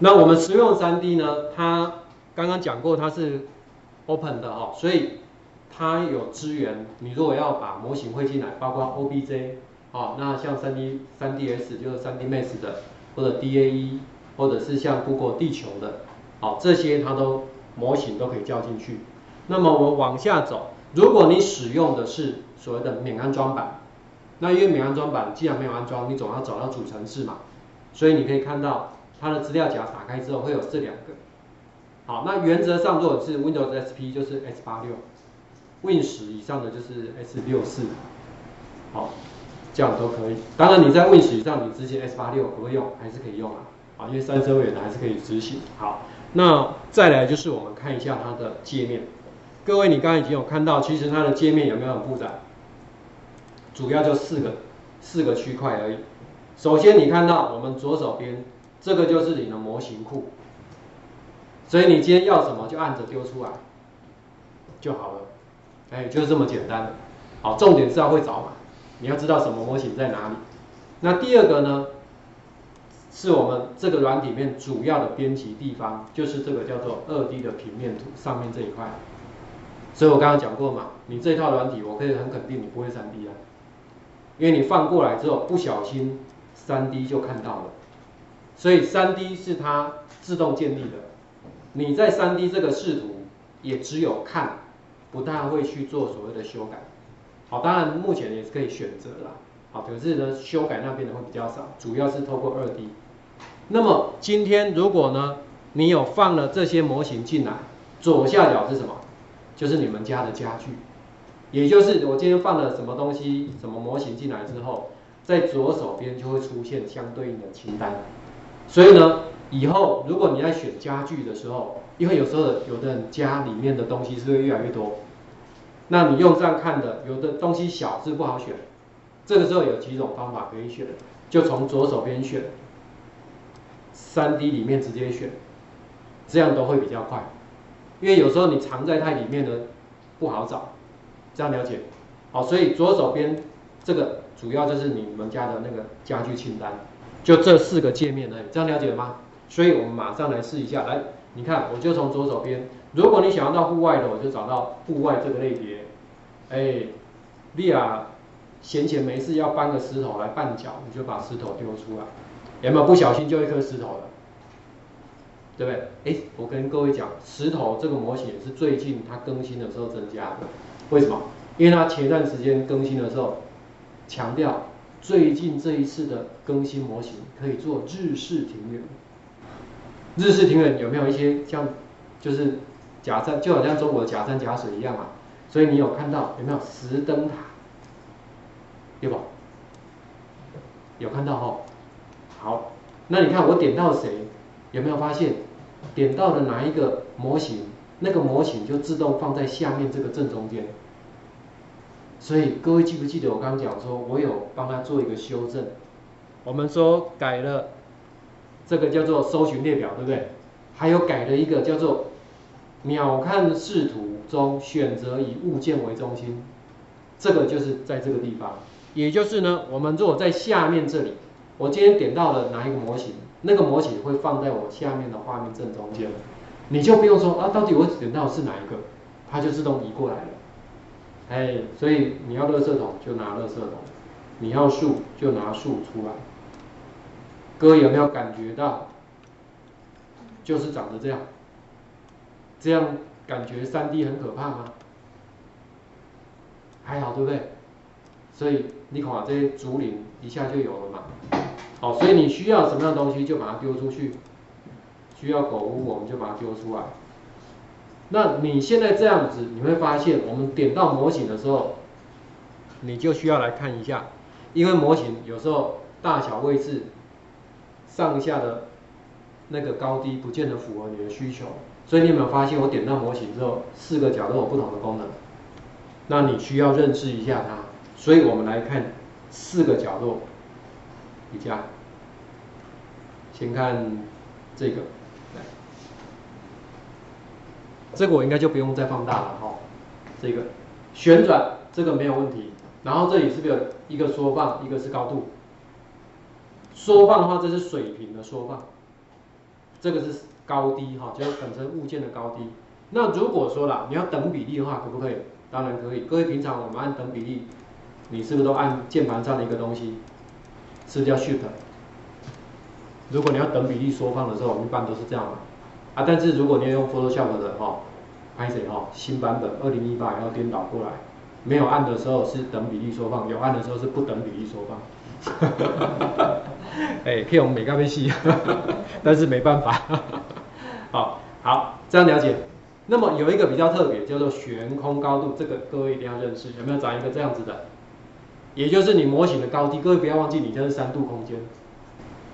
那我们实用 3D 呢，它刚刚讲过它是 open 的哈、所以它有资源。你如果要把模型汇进来，包括 OBJ 哦，那像 3D 3DS 就是 3D Max 的，或者 DAE，或者是像 Google 地球的，好、这些它都模型都可以叫进去。那么我们往下走，如果你使用的是所谓的免安装版，那因为免安装版既然没有安装，你总要找到主程式嘛，所以你可以看到它的资料夹打开之后会有这两个。好，那原则上如果是 Windows XP 就是 S 八六，Win 十以上的就是 S 六四，好，这样都可以。当然你在 Win 十以上，你直接 S 八六可不可以用？还是可以用啊，啊，因为三十位元还是可以执行。好，那再来就是我们看一下它的界面。各位，你刚刚已经有看到，其实它的界面有没有很复杂？主要就四个四个区块而已。首先你看到我们左手边这个就是你的模型库，所以你今天要什么就按着丢出来就好了，哎，就是这么简单。好，重点是要会找嘛，你要知道什么模型在哪里。那第二个呢，是我们这个软体面主要的编辑地方，就是这个叫做二 D 的平面图上面这一块。所以我刚刚讲过嘛，你这套软体，我可以很肯定你不会三 D 啊，因为你放过来之后不小心三 D 就看到了，所以三 D 是它自动建立的，你在三 D 这个视图也只有看，不大会去做所谓的修改。好，当然目前也是可以选择啦，好，可是呢修改那边的会比较少，主要是透过二 D。那么今天如果呢你有放了这些模型进来，左下角是什么？就是你们家的家具，也就是我今天放了什么东西、什么模型进来之后，在左手边就会出现相对应的清单。所以呢，以后如果你在选家具的时候，因为有时候有的人家里面的东西是会越来越多，那你用这样看的，有的东西小是不好选。这个时候有几种方法可以选，就从左手边选，三 D 里面直接选，这样都会比较快。因为有时候你藏在它里面呢不好找，这样了解？好，所以左手边这个主要就是你们家的那个家具清单，就这四个界面而已，这样了解了吗？所以我们马上来试一下，来，你看，我就从左手边，如果你想要到户外的，我就找到户外这个类别，哎，利亚闲钱没事要搬个石头来绊脚，你就把石头丢出来，有没有不小心就一颗石头了？对不对？哎，我跟各位讲，石头这个模型也是最近它更新的时候增加的。为什么？因为它前段时间更新的时候强调，最近这一次的更新模型可以做日式庭院。日式庭院有没有一些像就是假山，就好像中国的假山假水一样啊？所以你有看到有没有石灯塔？有不？有看到哈？好，那你看我点到谁？有没有发现，点到的哪一个模型，那个模型就自动放在下面这个正中间。所以各位记不记得我刚刚讲说，我有帮他做一个修正，我们说改了这个叫做搜寻列表，对不对？还有改了一个叫做秒看视图中选择以物件为中心，这个就是在这个地方，也就是呢，我们如果在下面这里，我今天点到了哪一个模型？那个模型会放在我下面的画面正中间，你就不用说啊，到底我点到是哪一个，它就自动移过来了。哎，所以你要垃圾桶就拿垃圾桶，你要树就拿树出来。哥有没有感觉到？就是长得这样，这样感觉三 D 很可怕吗？还好对不对？所以你看这些竹林一下就有了嘛。好，所以你需要什么样的东西就把它丢出去，需要狗屋我们就把它丢出来。那你现在这样子，你会发现我们点到模型的时候，你就需要来看一下，因为模型有时候大小位置、上下的那个高低不见得符合你的需求，所以你有没有发现我点到模型之后，四个角都有不同的功能？那你需要认识一下它，所以我们来看四个角落。一家，先看这个，这个我应该就不用再放大了哈。这个旋转这个没有问题，然后这里是不是有一个缩放，一个是高度？缩放的话，这是水平的缩放，这个是高低哈，就是本身物件的高低。那如果说了你要等比例的话，可不可以？当然可以。各位平常我们按等比例，你是不是都按键盘上的一个东西？是叫 Shift？如果你要等比例缩放的时候，我们一般都是这样的。啊，但是如果你要用 Photoshop 的哈，拍谁哈？新版本二零一八要颠倒过来，没有按的时候是等比例缩放，有按的时候是不等比例缩放。哎，骗我们美咖啡系，但是没办法。好，好，这样了解。那么有一个比较特别，叫做悬空高度，这个各位一定要认识。有没有找一个这样子的？也就是你模型的高低，各位不要忘记，你这是三度空间。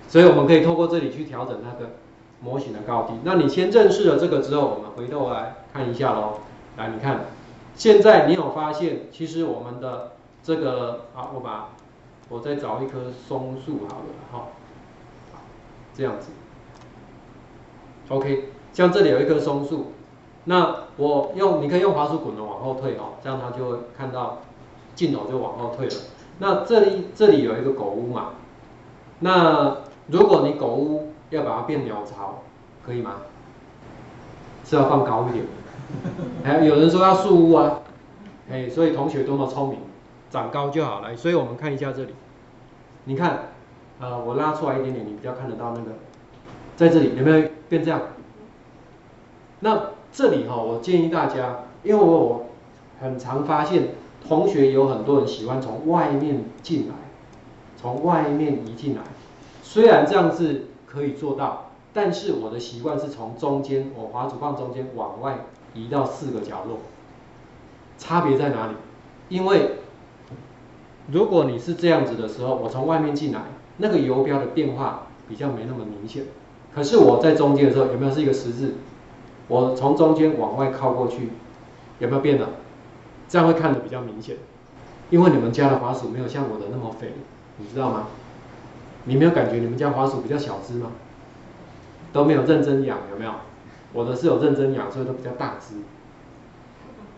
所以我们可以透过这里去调整那个模型的高低。那你先认识了这个之后，我们回头来看一下喽。来，你看，现在你有发现，其实我们的这个，啊，我把，我再找一棵松树好了，哈，这样子。OK，像这里有一棵松树，那我用，你可以用滑鼠滚轮往后退哦，这样它就会看到镜头就往后退了。那这里这里有一个狗屋嘛，那如果你狗屋要把它变鸟巢，可以吗？是要放高一点。还 有人说要树屋啊，哎，所以同学多么聪明，长高就好了。所以我们看一下这里，你看，呃，我拉出来一点点，你比较看得到那个，在这里有没有变这样？那这里哈，我建议大家，因为我很常发现同学有很多人喜欢从外面进来，从外面移进来。虽然这样是可以做到，但是我的习惯是从中间，我滑鼠放中间往外移到四个角落。差别在哪里？因为如果你是这样子的时候，我从外面进来，那个游标的变化比较没那么明显。可是我在中间的时候，有没有是一个十字？我从中间往外靠过去，有没有变了？这样会看得比较明显。因为你们家的滑鼠没有像我的那么肥，你知道吗？你没有感觉你们家滑鼠比较小只吗？都没有认真养，有没有？我的是有认真养，所以都比较大只。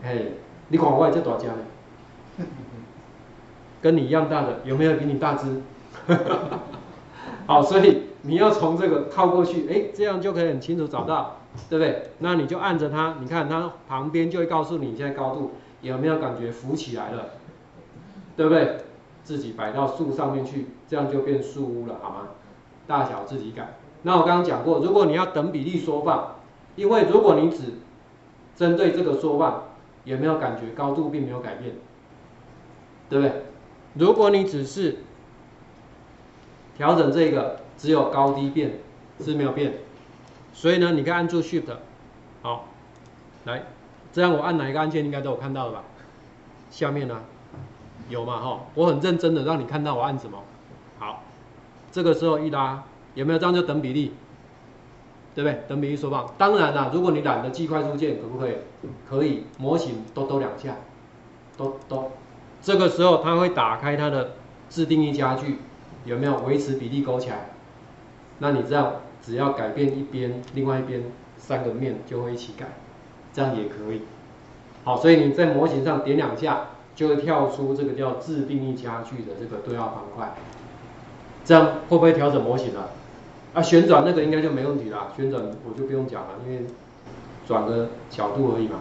嘿，你管我这大家呢，跟你一样大的，有没有比你大只？好，所以你要从这个靠过去，哎，这样就可以很清楚找到，对不对？那你就按着它，你看它旁边就会告诉你现在高度有没有感觉浮起来了，对不对？自己摆到树上面去，这样就变树屋了，好吗？大小自己改。那我刚刚讲过，如果你要等比例缩放，因为如果你只针对这个缩放，有没有感觉高度并没有改变，对不对？如果你只是调整这个，只有高低变是没有变，所以呢，你可以按住 Shift，好，来，这样我按哪一个按键应该都有看到了吧？下面呢？有嘛哈？我很认真的让你看到我按什么。好，这个时候一拉，有没有这样就等比例？对不对？等比例缩放。当然啦，如果你懒得记快速键，可不可以？可以，模型哆哆两下，哆哆。这个时候它会打开它的自定义家具，有没有维持比例勾起来？那你这样只要改变一边，另外一边三个面就会一起改，这样也可以。好，所以你在模型上点两下。就会跳出这个叫自定义家具的这个对话方块，这样会不会调整模型了？啊，旋转那个应该就没问题了，旋转我就不用讲了，因为转个角度而已嘛。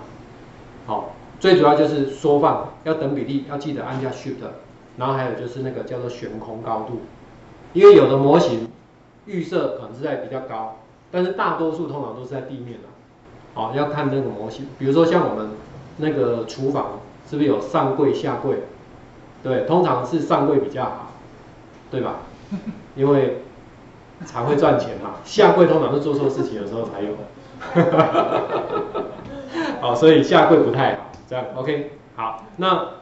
好，最主要就是缩放，要等比例，要记得按下 Shift，然后还有就是那个叫做悬空高度，因为有的模型预设可能是在比较高，但是大多数通常都是在地面的。好，要看那个模型，比如说像我们那个厨房。是不是有上柜下柜？对，通常是上柜比较好，对吧？因为才会赚钱嘛。下柜通常是做错事情的时候才有的。好，所以下柜不太好。这样，OK，好，那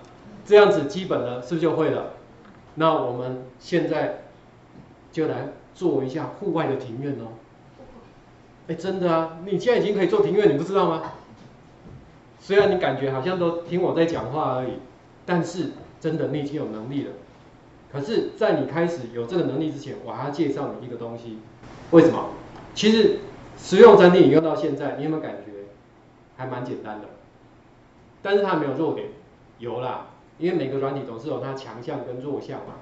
这样子基本的是不是就会了？那我们现在就来做一下户外的庭院哦。哎，真的啊，你现在已经可以做庭院，你不知道吗？虽然你感觉好像都听我在讲话而已，但是真的你已经有能力了。可是，在你开始有这个能力之前，我还要介绍你一个东西。为什么？其实实用三 D 你用到现在，你有没有感觉还蛮简单的？但是它没有弱点，有啦。因为每个软体总是有它强项跟弱项嘛。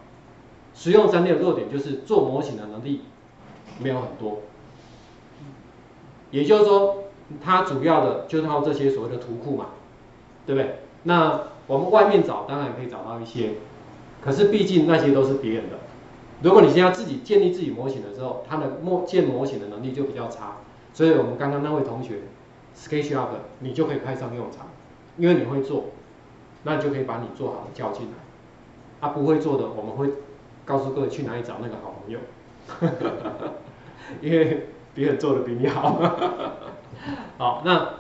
实用三 D 的弱点就是做模型的能力没有很多。也就是说，它主要的就靠这些所谓的图库嘛，对不对？那我们外面找当然可以找到一些，可是毕竟那些都是别人的。如果你现在自己建立自己模型的时候，它的模建模型的能力就比较差。所以我们刚刚那位同学，SketchUp 你就可以派上用场，因为你会做，那就可以把你做好的叫进来。啊，不会做的，我们会告诉各位去哪里找那个好朋友，因为别人做的比你好。好，那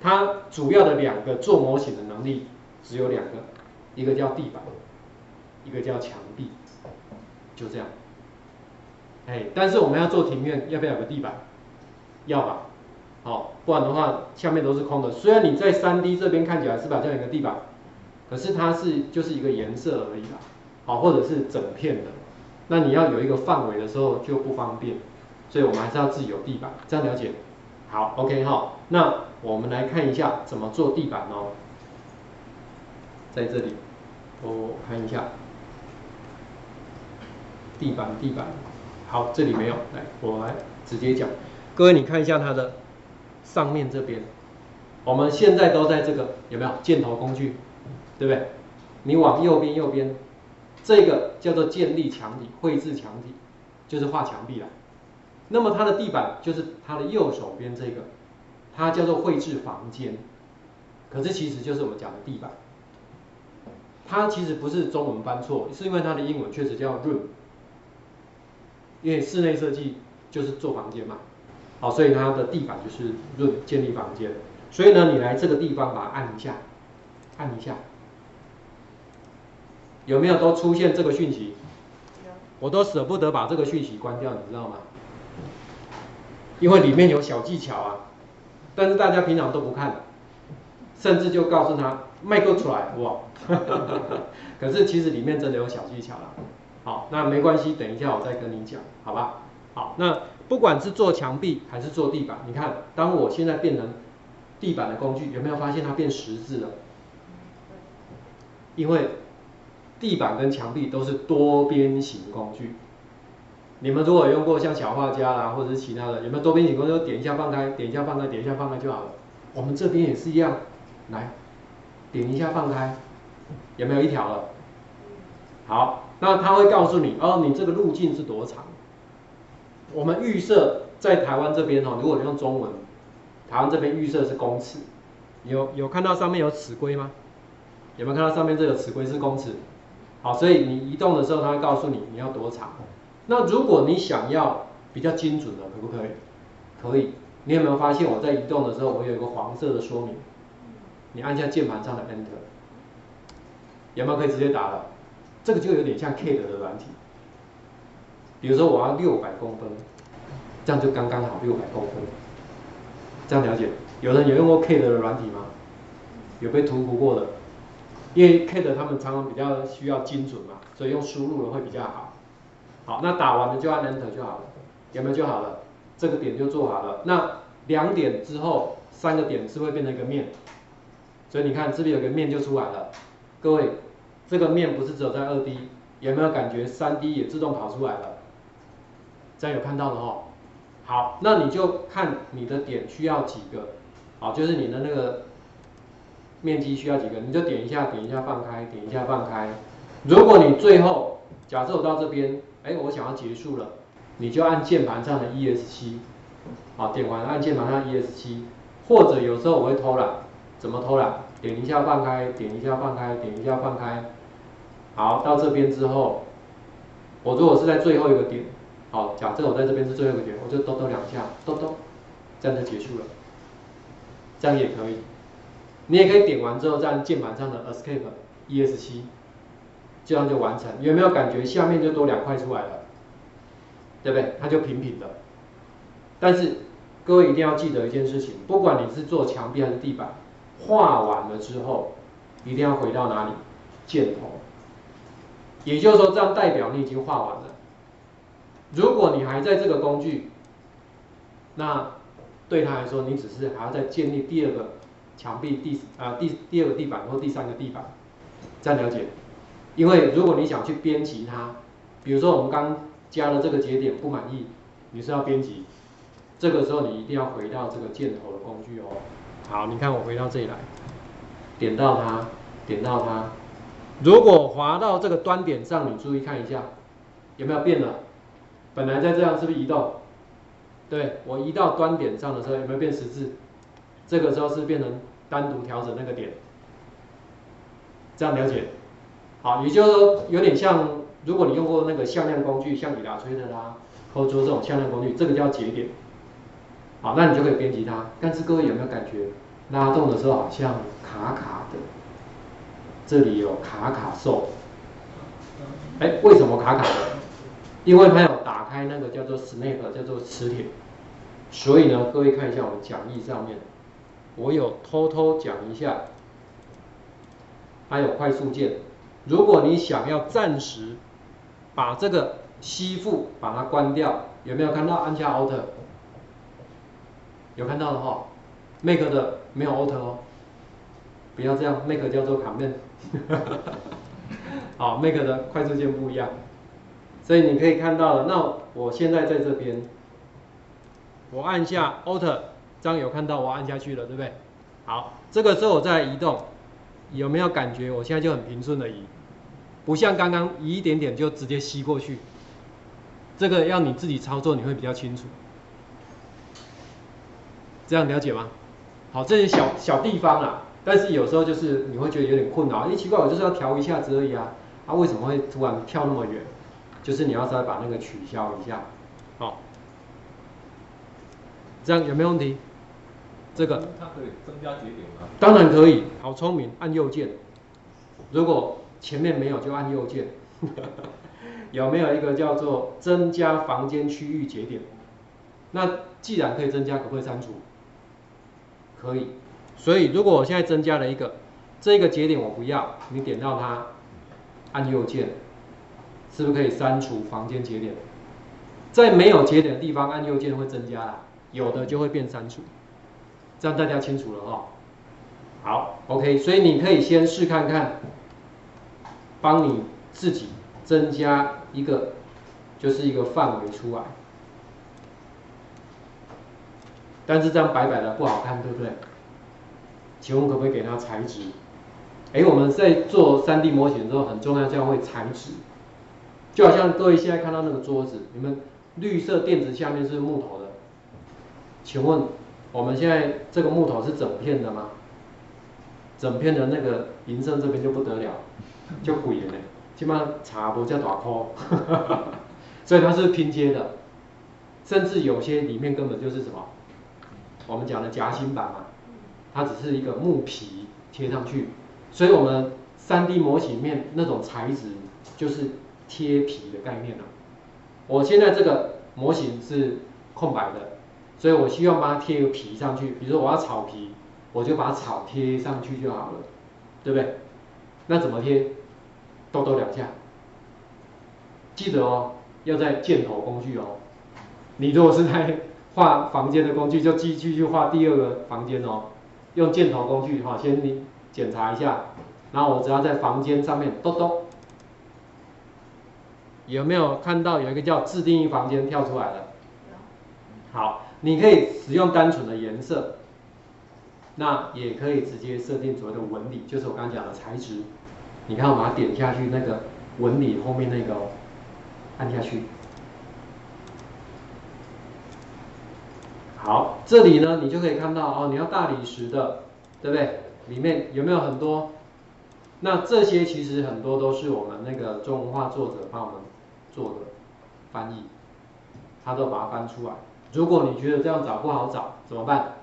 它主要的两个做模型的能力只有两个，一个叫地板，一个叫墙壁。就这样，哎，但是我们要做庭院，要不要有个地板？要吧，好，不然的话下面都是空的。虽然你在三 D 这边看起来是把这样一个地板，可是它是就是一个颜色而已啦，好，或者是整片的，那你要有一个范围的时候就不方便，所以我们还是要自己有地板，这样了解？好，OK 哈，那我们来看一下怎么做地板哦，在这里，我看一下。地板，地板，好，这里没有，来，我来直接讲。各位，你看一下它的上面这边，我们现在都在这个有没有箭头工具，对不对？你往右边，右边，这个叫做建立墙体、绘制墙体，就是画墙壁了。那么它的地板就是它的右手边这个，它叫做绘制房间，可是其实就是我们讲的地板。它其实不是中文翻错，是因为它的英文确实叫 room。因为室内设计就是做房间嘛，好，所以它的地板就是 room 建立房间。所以呢，你来这个地方把它按一下，按一下，有没有都出现这个讯息？我都舍不得把这个讯息关掉，你知道吗？因为里面有小技巧啊，但是大家平常都不看，甚至就告诉他卖个出来，哇，可是其实里面真的有小技巧了。好，那没关系，等一下我再跟你讲，好吧？好，那不管是做墙壁还是做地板，你看，当我现在变成地板的工具，有没有发现它变十字了？因为地板跟墙壁都是多边形工具。你们如果用过像小画家啦，或者是其他的，有没有多边形工具？点一下放开，点一下放开，点一下放开就好了。我们这边也是一样，来，点一下放开，有没有一条了？好。那他会告诉你，哦，你这个路径是多长？我们预设在台湾这边哦，如果你用中文，台湾这边预设是公尺，有有看到上面有尺规吗？有没有看到上面这个尺规是公尺？好，所以你移动的时候，他会告诉你你要多长。那如果你想要比较精准的，可不可以？可以。你有没有发现我在移动的时候，我有一个黄色的说明？你按下键盘上的 Enter，有没有可以直接打了？这个就有点像 K 的软体，比如说我要六百公分，这样就刚刚好六百公分，这样了解？有人有用过 K 的软体吗？有被图谱过的？因为 K 的他们常常比较需要精准嘛，所以用输入的会比较好。好，那打完了就按 Enter 就好了，有没有就好了？这个点就做好了。那两点之后，三个点是会变成一个面，所以你看这边有个面就出来了，各位。这个面不是只有在二 D，有没有感觉三 D 也自动跑出来了？这样有看到的哦。好，那你就看你的点需要几个，好，就是你的那个面积需要几个，你就点一下，点一下放开，点一下放开。如果你最后假设我到这边，哎，我想要结束了，你就按键盘上的 ES 七，好，点完按键盘上 ES 七，或者有时候我会偷懒，怎么偷懒？点一下放开，点一下放开，点一下放开。好，到这边之后，我如果是在最后一个点，好，假设我在这边是最后一个点，我就抖抖两下，抖抖，这样就结束了。这样也可以，你也可以点完之后再按键盘上的 Escape ES 七，这样就完成。有没有感觉下面就多两块出来了？对不对？它就平平的。但是各位一定要记得一件事情，不管你是做墙壁还是地板，画完了之后，一定要回到哪里？箭头。也就是说，这样代表你已经画完了。如果你还在这个工具，那对他来说，你只是还要再建立第二个墙壁第啊第第二个地板或第三个地板，这样了解？因为如果你想去编辑它，比如说我们刚加了这个节点不满意，你是要编辑，这个时候你一定要回到这个箭头的工具哦。好，你看我回到这里来，点到它，点到它。如果滑到这个端点上，你注意看一下，有没有变了？本来在这样是不是移动？对我移到端点上的时候有没有变十字？这个时候是变成单独调整那个点，这样了解？好，也就是说有点像，如果你用过那个向量工具，像李达吹的啦，或者说这种向量工具，这个叫节点。好，那你就可以编辑它。但是各位有没有感觉拉动的时候好像卡卡的？这里有卡卡兽。哎，为什么卡卡的？因为它有打开那个叫做 snap，叫做磁铁。所以呢，各位看一下我们讲义上面，我有偷偷讲一下，还有快速键。如果你想要暂时把这个吸附把它关掉，有没有看到按下 Alt？有看到的话，Make 的没有 Alt 哦，不要这样，Make 叫做 Command，好，Make 的快速键不一样，所以你可以看到了。那我现在在这边，我按下 Alt，这样有看到我按下去了，对不对？好，这个时候我再移动。有没有感觉？我现在就很平顺的移，不像刚刚移一点点就直接吸过去，这个要你自己操作你会比较清楚，这样了解吗？好，这些小小地方啊，但是有时候就是你会觉得有点困扰，哎奇怪我就是要调一下子而已啊，它为什么会突然跳那么远？就是你要稍微把那个取消一下，好，这样有没有问题？这个它可以增加节点吗？当然可以，好聪明，按右键。如果前面没有就按右键。有没有一个叫做增加房间区域节点？那既然可以增加，可不可以删除？可以。所以如果我现在增加了一个这个节点我不要，你点到它，按右键，是不是可以删除房间节点？在没有节点的地方按右键会增加啦，有的就会变删除。这样大家清楚了哈，好，OK，所以你可以先试看看，帮你自己增加一个，就是一个范围出来，但是这样白白的不好看，对不对？请问可不可以给它材质？哎，我们在做 3D 模型的时候很重要，这样会材质，就好像各位现在看到那个桌子，你们绿色垫子下面是木头的，请问？我们现在这个木头是整片的吗？整片的那个银色这边就不得了，就贵了呢，起码差不多叫大颗，所以它是拼接的，甚至有些里面根本就是什么，我们讲的夹心板嘛，它只是一个木皮贴上去，所以我们 3D 模型面那种材质就是贴皮的概念了。我现在这个模型是空白的。所以我希望把它贴一个皮上去，比如说我要草皮，我就把草贴上去就好了，对不对？那怎么贴？抖抖两下，记得哦，要在箭头工具哦。你如果是在画房间的工具，就继续去画第二个房间哦。用箭头工具哈，先你检查一下，然后我只要在房间上面抖抖，有没有看到有一个叫自定义房间跳出来了？好。你可以使用单纯的颜色，那也可以直接设定所谓的纹理，就是我刚刚讲的材质。你看，我把它点下去，那个纹理后面那个，按下去。好，这里呢，你就可以看到哦，你要大理石的，对不对？里面有没有很多？那这些其实很多都是我们那个中文化作者帮我们做的翻译，他都把它翻出来。如果你觉得这样找不好找，怎么办？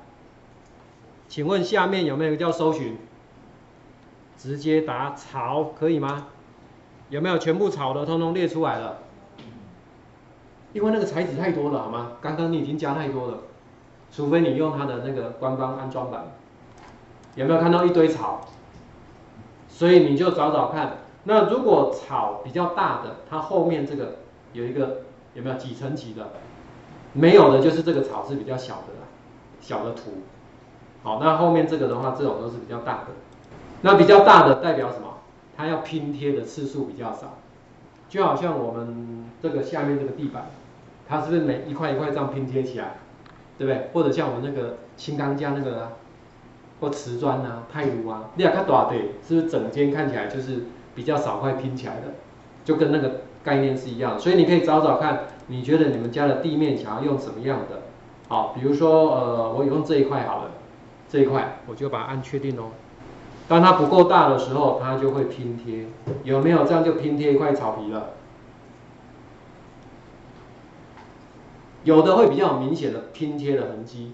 请问下面有没有一个叫搜寻？直接打草可以吗？有没有全部草的通通列出来了？因为那个材质太多了，好吗？刚刚你已经加太多了，除非你用它的那个官方安装版。有没有看到一堆草？所以你就找找看。那如果草比较大的，它后面这个有一个有没有几层级的？没有的，就是这个草是比较小的，小的图。好，那后面这个的话，这种都是比较大的。那比较大的代表什么？它要拼贴的次数比较少。就好像我们这个下面这个地板，它是不是每一块一块这样拼贴起来？对不对？或者像我们那个新钢架那个啊，或瓷砖啊、泰炉啊，你要看大的，是不是整间看起来就是比较少块拼起来的，就跟那个概念是一样。所以你可以找找看，你觉得你们家的地面想要用什么样的？好，比如说呃，我用这一块好了，这一块我就把它按确定哦。当它不够大的时候，它就会拼贴，有没有？这样就拼贴一块草皮了。有的会比较明显的拼贴的痕迹，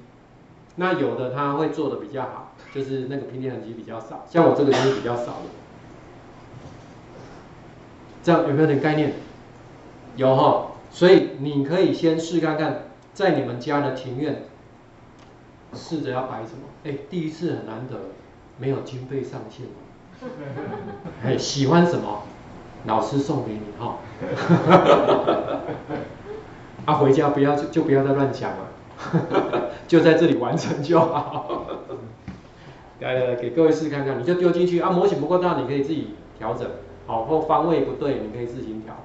那有的它会做的比较好，就是那个拼贴痕迹比较少，像我这个就是比较少的。这样有没有点概念？有哈，所以你可以先试看看，在你们家的庭院，试着要摆什么？哎，第一次很难得，没有经费上限。哎，喜欢什么，老师送给你哈。啊，回家不要就就不要再乱想了，就在这里完成就好。来来来，给各位试看看，你就丢进去啊，模型不够大，你可以自己调整，好，或方位不对，你可以自行调。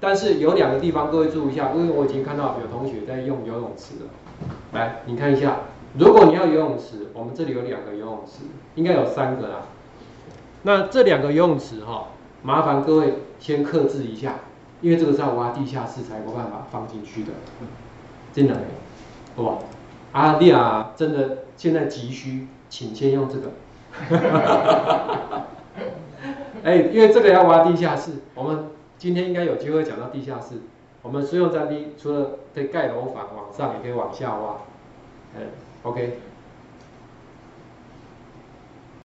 但是有两个地方各位注意一下，因为我已经看到有同学在用游泳池了。来，你看一下，如果你要游泳池，我们这里有两个游泳池，应该有三个啦。那这两个游泳池哈，麻烦各位先克制一下。因为这个是要挖地下室才有办法放进去的，真的，好不好？阿弟啊真的现在急需，请先用这个。哎，因为这个要挖地下室，我们今天应该有机会讲到地下室。我们所有战地除了可以盖楼房往上，也可以往下挖。嗯，OK。